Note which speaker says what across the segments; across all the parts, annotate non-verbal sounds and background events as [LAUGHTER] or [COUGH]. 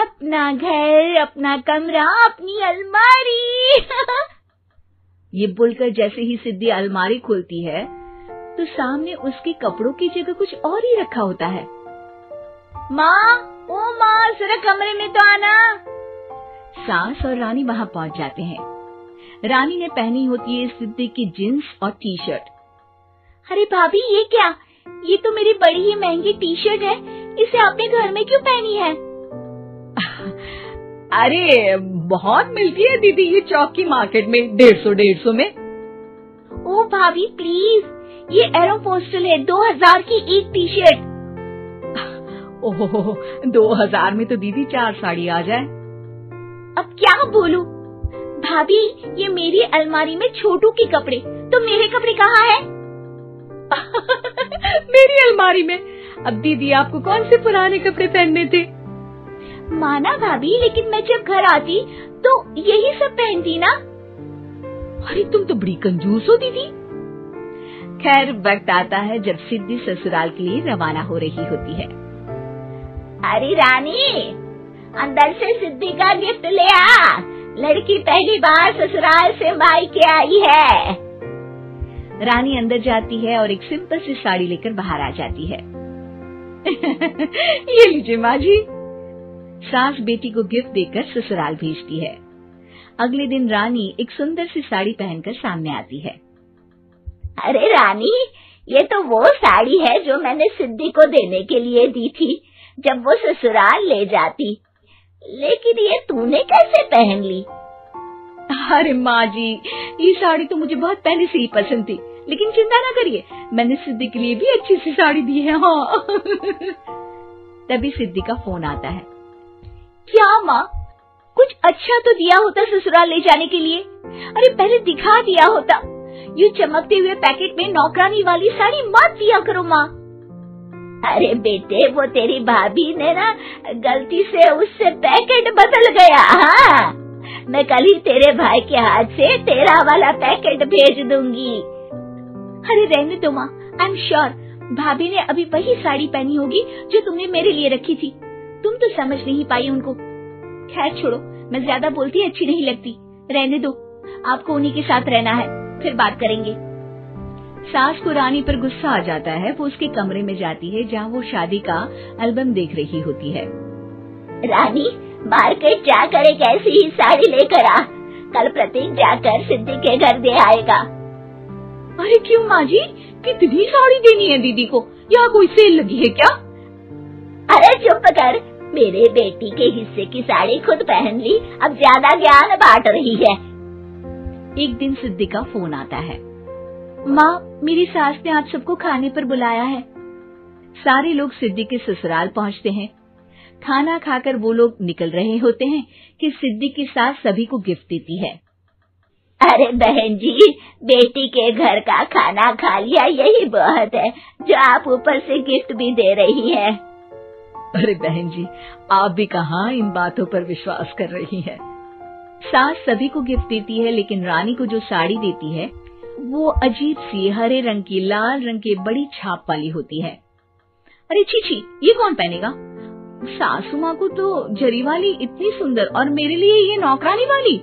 Speaker 1: अपना घर अपना कमरा अपनी अलमारी।
Speaker 2: ये बोलकर जैसे ही सिद्धि अलमारी खोलती है तो सामने उसके कपड़ों की जगह कुछ और ही रखा होता है।
Speaker 1: माँ ओ माँ जरा कमरे में तो आना।
Speaker 2: सास और रानी वहाँ पहुँच जाते हैं। रानी ने पहनी होती है सिद्धि की जींस और टी शर्ट
Speaker 1: अरे भाभी ये क्या? ये तो मेरी बड़ी ही महँगी टी शर्ट है। इसे आपने घर में क्यों पहनी है?
Speaker 2: अरे बहुत मिलती है दीदी ये चौक की मार्केट में डेढ़ सौ डेढ़ सौ में।
Speaker 1: ओ भाभी प्लीज़ ये एरो पोस्टल है दो हज़ार की एक टी शर्ट
Speaker 2: ओह दो हज़ार में तो दीदी चार साड़ी आ जाए।
Speaker 1: अब क्या बोलू? भाभी ये मेरी अलमारी में छोटू के कपड़े तो मेरे कपड़े कहाँ है? [LAUGHS]
Speaker 2: मेरी अलमारी में। अब दीदी आपको कौन से पुराने कपड़े पहनने थे?
Speaker 1: माना भाभी लेकिन मैं जब घर आती तो यही सब पहनती ना।
Speaker 2: अरे तुम तो बड़ी कंजूस हो दीदी। खैर वक्त आता है जब सिद्धि ससुराल के लिए रवाना हो रही होती है।
Speaker 1: अरे रानी अंदर से सिद्धि का गिफ्ट ले आ। लड़की पहली बार ससुराल से माई के आई है।
Speaker 2: रानी अंदर जाती है और एक सिंपल सी साड़ी लेकर बाहर आ जाती है। [LAUGHS] ये लीजिए माँ जी। सास बेटी को गिफ्ट देकर ससुराल भेजती है। अगले दिन रानी एक सुंदर सी साड़ी पहनकर सामने आती है।
Speaker 1: अरे रानी ये तो वो साड़ी है जो मैंने सिद्धि को देने के लिए दी थी जब वो ससुराल ले जाती। लेकिन ये तूने कैसे पहन ली?
Speaker 2: अरे माँ जी ये साड़ी तो मुझे बहुत पहले से ही पसंद थी लेकिन चिंता ना करिए मैंने सिद्धि के लिए भी अच्छी सी साड़ी दी है हाँ। [LAUGHS] तभी सिद्धि का फ़ोन आता है।
Speaker 1: क्या माँ? कुछ अच्छा तो दिया होता ससुराल ले जाने के लिए। अरे, पहले दिखा दिया होता। यू चमकते हुए पैकेट में नौकरानी वाली साड़ी मत दिया करो माँ। अरे बेटे, वो तेरी भाभी ने ना गलती से उससे पैकेट बदल गया। हाँ मैं कल ही तेरे भाई के हाथ से तेरा वाला पैकेट भेज दूँगी। अरे, रहने दो माँ। आई एम श्योर भाभी ने अभी वही साड़ी पहनी होगी जो तुमने मेरे लिए रखी थी। तुम तो समझ नहीं पाई उनको। खैर छोड़ो मैं ज़्यादा बोलती अच्छी नहीं लगती। रहने दो आपको उन्हीं के साथ रहना है फिर बात करेंगे।
Speaker 2: सास को रानी पर गुस्सा आ जाता है वो उसके कमरे में जाती है जहाँ वो शादी का एल्बम देख रही होती है।
Speaker 1: रानी मार्केट जाकर एक ऐसी ही साड़ी लेकर आ। कल प्रतीक जाकर सिद्धि के घर दे आएगा।
Speaker 2: अरे क्यों माँ जी? कितनी साड़ी देनी है दीदी को? यहाँ कोई सेल लगी है क्या?
Speaker 1: अरे चुप कर। मेरे बेटी के हिस्से की साड़ी खुद पहन ली। अब ज़्यादा ज्ञान बांट रही है।
Speaker 2: एक दिन सिद्धि का फ़ोन आता है। माँ मेरी सास ने आप सबको खाने पर बुलाया है। सारे लोग सिद्धि के ससुराल पहुँचते हैं। खाना खाकर वो लोग निकल रहे होते हैं कि सिद्धि की सास सभी को गिफ्ट देती है।
Speaker 1: अरे बहन जी बेटी के घर का खाना खा लिया यही बहुत है। जो आप ऊपर से गिफ्ट भी दे रही है।
Speaker 2: अरे बहन जी, आप भी कहा इन बातों पर विश्वास कर रही हैं। सास सभी को गिफ्ट देती है, लेकिन रानी को जो साड़ी देती है, वो अजीब सी हरे रंग की, लाल रंग की बड़ी छाप वाली होती है। अरे चीची ये कौन पहनेगा? सासू माँ को तो जरी वाली इतनी सुंदर, और मेरे लिए ये नौकरानी वाली।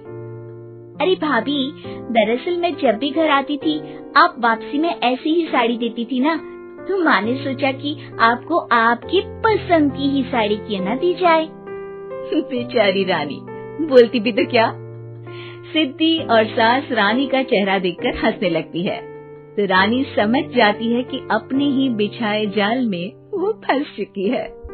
Speaker 1: अरे भाभी, दरअसल मैं जब भी घर आती थी, आप वापसी में ऐसी ही साड़ी देती थी ना तो माँ ने सोचा कि आपको आपकी पसंद की ही साड़ी क्यों न दी जाए। [LAUGHS]
Speaker 2: बेचारी रानी, बोलती भी तो क्या? सिद्धि और सास रानी का चेहरा देखकर हंसने लगती है। तो रानी समझ जाती है कि अपने ही बिछाए जाल में वो फंस चुकी है।